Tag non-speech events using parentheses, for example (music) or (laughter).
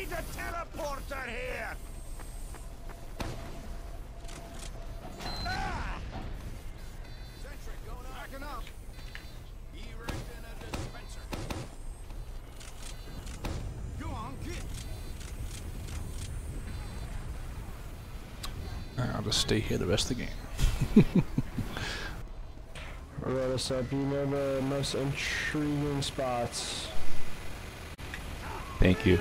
Need a teleporter here! I'll just stay here the rest of the game. (laughs) Let us up. You know the most intriguing spots. Thank you.